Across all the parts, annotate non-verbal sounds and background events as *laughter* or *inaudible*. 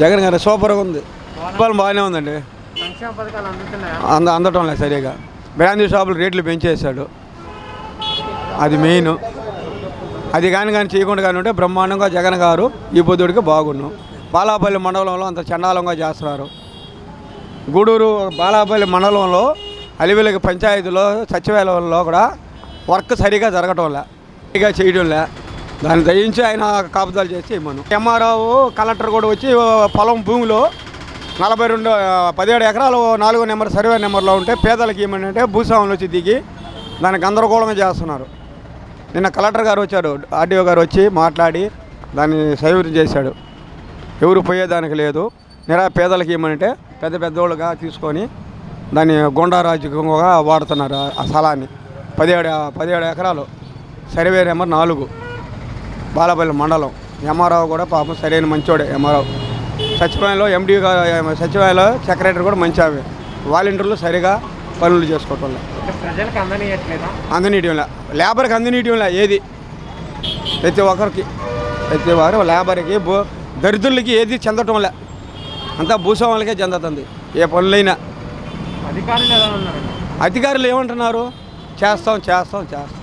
జగన్ గారు సూపర్గా ఉంది. పాలన బాగానే ఉందండి. అంద అందటం లేదు సరిగా. బ్రాందీ షాపులు రేట్లు పెంచేశాడు. అది మెయిన్. అది కానీ కానీ చేయకుండా కానీ ఉంటే బ్రహ్మాండంగా జగన్ గారు ఈ బుద్ధుడికి బాగున్నాం బాలాపల్లి మండలంలో అంత చండాలంగా చేస్తున్నారు. గూడూరు బాలాపల్లి మండలంలో అలివెలకి పంచాయతీలో సచివాలయంలో కూడా వర్క్ సరిగా జరగటం లే. సరిగా చేయడం లే. దాన్ని దయించి ఆయన కాపుదాలు చేసి ఇమ్మను. ఎంఆర్ఓ కలెక్టర్ కూడా వచ్చి పొలం భూమిలో నలభై రెండు పదిహేడు ఎకరాలు నాలుగో నెంబర్ సర్వే నెంబర్లో ఉంటే పేదలకు ఏమంటే భూస్వాములు వచ్చి దిగి దాన్ని గందరగోళంగా చేస్తున్నారు. నిన్న కలెక్టర్ గారు వచ్చారు ఆర్డీఓ గారు వచ్చి మాట్లాడి దాన్ని సైవరం చేశాడు. ఎవరు పోయేదానికి లేదు. నిరా పేదలకి ఏమంటే పెద్ద పెద్దోళ్ళుగా తీసుకొని దాన్ని గుండారాజ్యంగా వాడుతున్నారు ఆ స్థలాన్ని. పదిహేడు పదిహేడు ఎకరాలు. సర్వే నెంబర్ నాలుగు. బాలపల్లి మండలం. ఎంఆర్ఓ కూడా పాపం సరైన మంచోడే ఎంఆర్ఓ సచివాలయంలో ఎండి సచివాలయంలో సెక్రటరీ కూడా మంచి ఆమె వాలంటీర్లు సరిగా పనులు చేసుకోవటం అందనీయటంలే. లేబర్కి అందనీయటంలే ఏది. ప్రతి ఒక్కరికి ప్రతి వారు లేబర్కి భూ దరిద్రులకి ఏది చెందటంలే. అంతా భూస్వాములకే చెందుతుంది. ఏ పనులైనా. అధికారులు ఏమంటున్నారు? చేస్తాం చేస్తాం చేస్తాం.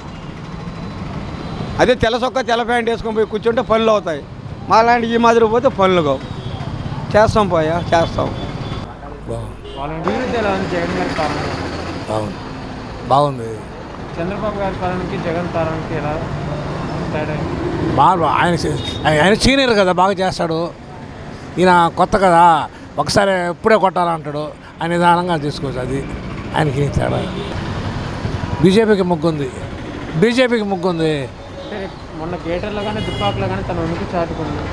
అదే తెల్ల సొక్క తెల్ల ప్యాంట్ వేసుకొని పోయి కూర్చుంటే పనులు అవుతాయి. మాలాంటి ఈ మాదిరి పోతే పనులు కావు. చేస్తాం పోయా చేస్తాం. బాగుంది బాగుంది. చంద్రబాబు గారి పాలనకి జగన్ పాలనకి ఎలా బాగా ఆయన ఆయన ఆయన సీనియర్ కదా బాగా చేస్తాడు. ఈయన కొత్త కదా ఒకసారి ఎప్పుడే కొట్టాలంటాడు. ఆయన నిదానంగా తీసుకోవచ్చు అది ఆయనకి తేడా. బీజేపీకి ముగ్గుంది. బీజేపీకి ముగ్గుంది. అంటే మొన్న గేటర్లో కానీ దుబ్బాకులో కానీ తన ఉనికి చాటుకుంది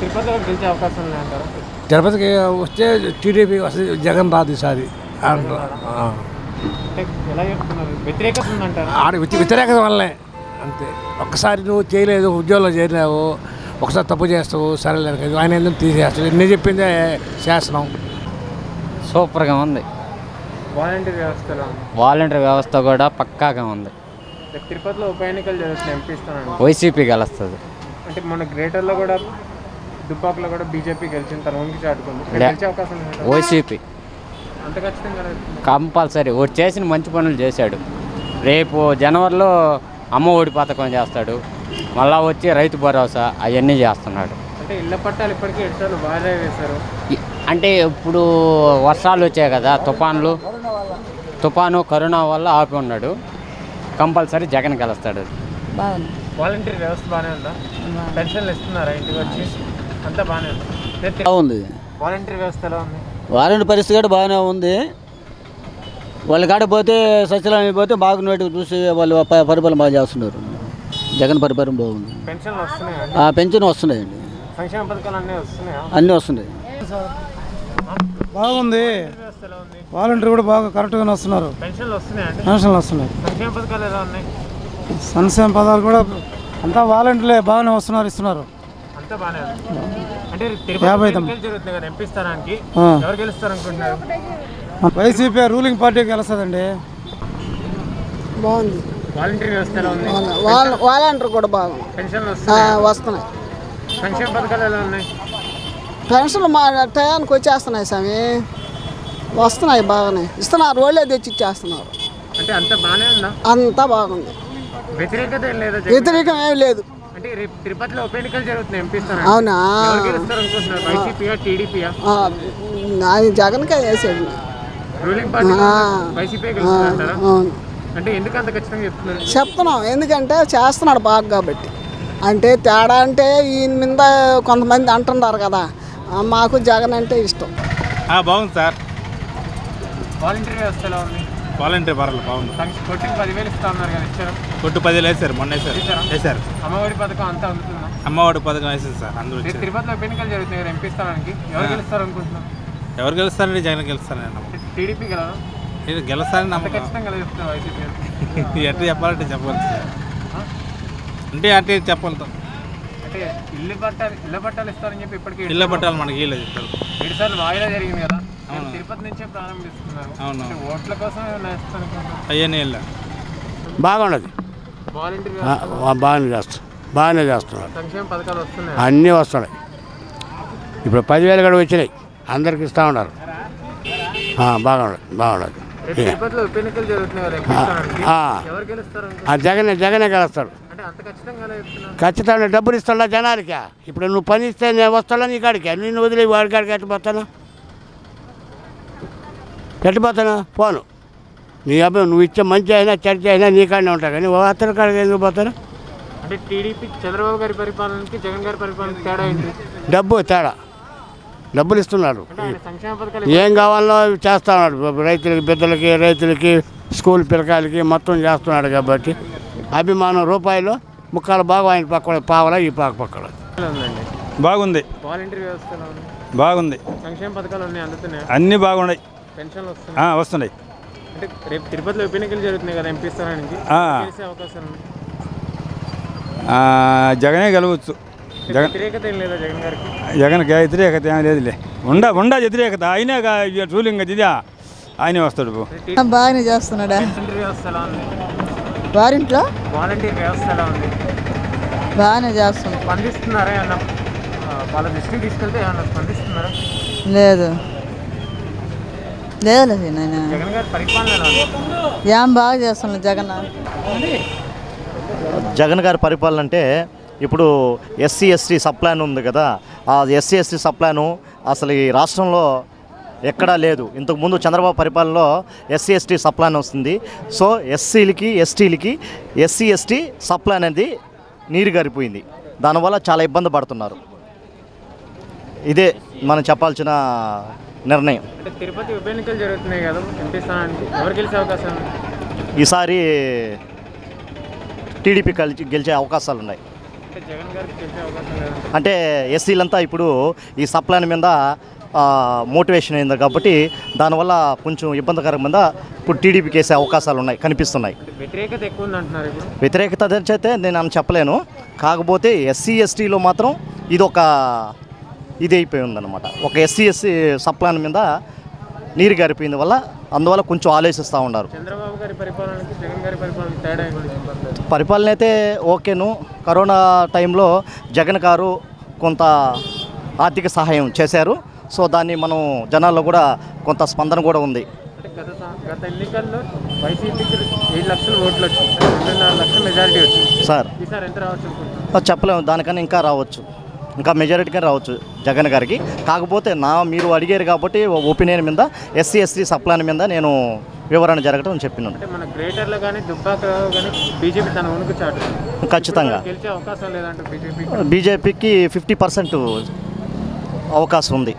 తిరుపతిలో గెలిచే అవకాశం లేదంటారా తిరుపతికి వస్తే టీడీపీ వస్తే జగన్ రాదు ఈసారి ఎలా చెప్తున్నారు? వ్యతిరేకత ఉందంటారా? ఆడ వ్యతి వ్యతిరేకత వల్లే అంతే. ఒక్కసారి నువ్వు చేయలేదు ఉద్యోగంలో చేరినావు ఒకసారి తప్పు చేస్తావు సరేలేదు కదా. ఆయన ఎందుకు తీసేస్తావు నేను చెప్పిందే శాసనం. సూపర్గా ఉంది. వాలంటీర్ వ్యవస్థలో ఉంది. వాలంటీర్ వ్యవస్థ కూడా పక్కాగా ఉంది. తిరుపతిలో ఉప ఎన్నికలు జరుగుతున్నాయి ఎంపీ స్థానానికి. వైసీపీ గెలుస్తుంది. అంటే మన గ్రేటర్లో కూడా దుబ్బాకులో కూడా బీజేపీ గెలిచిన తన ఉనికి చాటుకుంది ఇక్కడ. గెలిచే అవకాశం వైసీపీ అంత ఖచ్చితంగా. కంపల్సరీ. వాడు చేసిన మంచి పనులు చేశాడు. రేపు జనవరిలో అమ్మ ఒడి పథకం చేస్తాడు. మళ్ళా వచ్చి రైతు భరోసా అవన్నీ చేస్తున్నాడు. అంటే ఇళ్ళ పట్టాలు ఇప్పటికీ ఎట్టాలు బాగా వేశారు. ఇ- అంటే ఇప్పుడు వర్షాలు వచ్చాయి కదా తుఫాన్లు తుఫాను కరోనా వల్ల ఆపి ఉన్నాడు. కంపల్సరీ జగన్ గెలుస్తాడు. బాగుంది. వాలంటీర్ వ్యవస్థ బాగానే ఉందా? పెన్షన్లు ఇస్తున్నారా ఇంటికి వచ్చి? అంతా బాగానే ఉంది. బాగుంది. వాలంటీర్ వ్యవస్థ ఎలా ఉంది? వారంటీ పరిస్థితి కూడా బాగానే ఉంది. వాళ్ళ కాడ పోతే సచివాలయం పోతే బాగున్నట్టు చూసి వాళ్ళు ప- పరిపాలన బాగా చేస్తున్నారు. జగన్ పరిపాలన బాగుంది. పెన్షన్లు వస్తున్నాయా? ఆ పెన్షన్ వస్తున్నాయండి. సంక్షేమ పథకాలు అన్నీ వస్తున్నాయా? అన్నీ వస్తున్నాయి. బాగుంది. వాలంటీర్ కూడా బాగా కరెక్ట్గానే వస్తున్నారు. పెన్షన్లు వస్తున్నాయి సంక్షేమ పథకాలు ఎలా ఉన్నాయి? సంక్షేమ పదాలు కూడా అంతా వాలంటీర్లే బాగానే వస్తున్నారు ఇస్తున్నారు. యాభై వైసీపీ రూలింగ్ పార్టీకి వెళ్తుందండి బాగుంది. వాలంటీర్ కూడా బాగుంది. పెన్షన్లు ఆ, వస్తున్నాయి వస్తున్నాయి. సంక్షేమ పథకాలు ఎలా ఉన్నాయి? పెన్షన్లు మా టయానికి వచ్చేస్తున్నాయి స్వామి. వస్తున్నాయి బాగానే. ఇస్తున్నారు వాళ్ళే తెచ్చి ఇచ్చేస్తున్నారు అంటే అంత బాగానే ఉందా? అంతా బాగుంది. వ్యతిరేకత ఏం లేదా జగన్? వ్యతిరేకం ఏమి లేదు. అంటే రేపు తిరుపతిలో ఉప ఎన్నికలు జరుగుతున్నాయి ఎంపీ స్థానానికి. అవునా? ఎవరు గెలుస్తారు అనుకుంటున్నారు? వైసీపీయా టీడీపీయా? ఆ, ఆయన జగన్కే వేసాడు రూలింగ్ పార్టీ ఆ. వైసీపీ ఆ, గెలుస్తారంటారా అవును. అంటే ఎందుకు అంత ఖచ్చితంగా చెప్తున్నారు? చెప్తున్నాం. ఎందుకంటే చేస్తున్నాడు బాగా కాబట్టి. అంటే తేడా అంటే ఈయన మీద కొంతమంది అంటున్నారు కదా. ఆ, మాకు జగన్ అంటే ఇష్టం. బాగుంది సార్. వాలంటీర్ వ్యవస్థ ఎలా ఉంది వాలంటీర్ పర్వాలేదు బాగుంది. కొట్టికి పదివేలు ఇస్తా ఉన్నారు కదా ఇచ్చారు? కొట్టు పదివేలు వేశారు మొన్న వేశారా? వేశారు? అమ్మఒడి పథకం అంతా అందుతుందా? అమ్మఒడి పథకం వేసింది సార్ అందరూ వచ్చారు తిరుపతిలో ఎన్నికలు జరుగుతున్నాయి కదా ఎంపీ స్థానానికి. ఎవరు గెలుస్తారు అనుకుంటున్నారు ఎవరు గెలుస్తారండి? జగన్ గెలుస్తారని. టీడీపీ గెలవదా ఇది గెలుస్తారని నమ్మకం ఖచ్చితంగా చెప్తున్నారు వైసీపీ *laughs* ఎట్లా చెప్పాలంటే చెప్పాలి సార్. అంటే అంటే చెప్పాలి అంటే ఇల్లు పట్టాలు ఇళ్ళ పట్టాలు ఇస్తారని చెప్పి ఇప్పటికీ ఇళ్ళ పట్టాలి మనకి వీళ్ళు చెప్తారు ఏడు సార్లు వాయిదా జరిగింది కదా. తిరుపతి నుంచే ప్రారంభిస్తున్నారు. అవును. ఓట్ల కోసం ఆ, బాగానే చేస్తారు. బాగానే చేస్తున్నారు. అన్నీ వస్తున్నాయి. ఇప్పుడు పదివేలు కూడా వచ్చినాయి. అందరికి ఇస్తూ ఉన్నారు. ఆ, బాగుండదు బాగుండదు. జగనే జగనే గెలుస్తాడు. అంటే అంత ఖచ్చితంగా డబ్బులు ఇస్తాడా జనాలకి ఇప్పుడు నువ్వు పని ఇస్తే నేను వస్తాడా నీ కాడికి? నేను వదిలి వాడి కాడికి ఎట్టుపోతాను ఎట్టుపోతాను పోను. నీ అబ్బాయి నువ్వు ఇచ్చే మంచి అయినా చర్చ అయినా నీ కాడనే ఉంటా కానీ అతని కాడికి ఎందుకు పోతాను? అంటే టీడీపీ చంద్రబాబు గారి పరిపాలనకి జగన్ గారి పరిపాలనకి తేడా ఏంటి? డబ్బు తేడా. డబ్బులు సంక్షేమ పథకాలు ఏం కావాలో అవి చేస్తా ఉన్నాడు రైతులకి బిడ్డలకి రైతులకి స్కూల్ పిల్లకాయలకి మొత్తం చేస్తున్నాడు కాబట్టి అభిమానం రూపాయలు ముక్కలు బాగా ఆయన పక్కన పావలా ఈ పాక పక్కన ఎలా ఉందండి బాగుంది వాలంటీర్ వ్యవస్థ బాగుంది. సంక్షేమ పథకాలు అన్నీ అందుతున్నాయి? అన్నీ బాగున్నాయి. పెన్షన్లు వస్తున్నాయి. వస్తున్నాయి. అంటే రేపు తిరుపతిలో ఉప ఎన్నికలు జరుగుతున్నాయి కదా ఎంపీ స్థానానికి. ఆ. గెలిచే అవకాశం ఉంది. జగనే గెలవచ్చు. జగన్ వ్యతిరేకత ఏం లేదా జగన్ గారికి? జగన్కి వ్యతిరేకత ఏం లేదులే. ఉండ ఉండ వ్యతిరేకత. ఆయనే రూలింగ్ ఇది. ఆయనే వస్తాడు. బాగానే చేస్తున్నాడా? వారింట్లో? వాలంటీర్ వ్యవస్థ ఎలా ఉంది. బాగానే చేస్తున్నాడు. స్పందిస్తున్నారా ఏమన్నా? వాళ్ళ దృష్టికి తీసుకెళ్తే ఏమన్నా స్పందిస్తున్నారా? లేదు. లేదు ఏం బాగా చేస్తున్నాడు జగన్? జగన్ గారి పరిపాలన అంటే ఇప్పుడు ఎస్సీ ఎస్టీ సప్లాన్ ఉంది కదా. ఆ ఎస్సీ ఎస్టీ సప్లాను అసలు ఈ రాష్ట్రంలో ఎక్కడా లేదు. ఇంతకుముందు చంద్రబాబు పరిపాలనలో ఎస్సీ ఎస్టీ సప్లాన్ వస్తుంది. సో ఎస్సీలకి ఎస్టీలకి ఎస్సీ ఎస్టీ సప్లాన్ అనేది నీరు గారిపోయింది. దానివల్ల చాలా ఇబ్బంది పడుతున్నారు. ఇదే మనం చెప్పాల్సిన నిర్ణయం. అంటే తిరుపతి ఉప ఎన్నికలు జరుగుతున్నాయి కదా ఎంపీ స్థానానికి ఎవరు గెలిచే అవకాశం ఈసారి టీడీపీ కలిసి గెలిచే అవకాశాలు ఉన్నాయి. అంటే ఎస్సీలంతా ఇప్పుడు ఈ సప్లాన్ మీద మోటివేషన్ అయింది కాబట్టి దానివల్ల కొంచెం ఇబ్బందికరం మీద ఇప్పుడు టీడీపీకి వేసే అవకాశాలు ఉన్నాయి కనిపిస్తున్నాయి. వ్యతిరేకత ఎక్కువ వ్యతిరేకత అయితే నేను చెప్పలేను. కాకపోతే ఎస్సీ ఎస్టీలో మాత్రం ఇది ఒక ఇది అయిపోయి ఉందన్నమాట. ఒక ఎస్సీ ఎస్సీ సప్లాన్ మీద నీరు గారిపోయింది వల్ల అందువల్ల కొంచెం ఆలోచిస్తూ ఉన్నారు. పరిపాలన అయితే ఓకేను. కరోనా టైంలో జగన్ గారు కొంత ఆర్థిక సహాయం చేశారు. సో దాన్ని మనం జనాల్లో కూడా కొంత స్పందన కూడా ఉంది. గత ఎన్నికల్లో వైసీపీకి ఏడు లక్షల ఓట్లు మెజారిటీ వచ్చింది. సార్. ఈసారి ఎంత రావచ్చు అనుకుంటున్నారు? అది చెప్పలేము. దానికన్నా ఇంకా రావచ్చు. ఇంకా మెజారిటీగా రావచ్చు జగన్ గారికి. కాకపోతే నా మీరు అడిగారు కాబట్టి ఒపీనియన్ మీద ఎస్సీ ఎస్టీ సప్లాన్ మీద నేను వివరణ జరగటం చెప్పినాను. అంటే మన గ్రేటర్లో కానీ దుబ్బాకలో కానీ బీజేపీ తన ఉనికి చాటు. ఖచ్చితంగా. గెలిచే అవకాశం లేదంటే బీజేపీ బీజేపీకి ఫిఫ్టీ పర్సెంట్ అవకాశం ఉంది.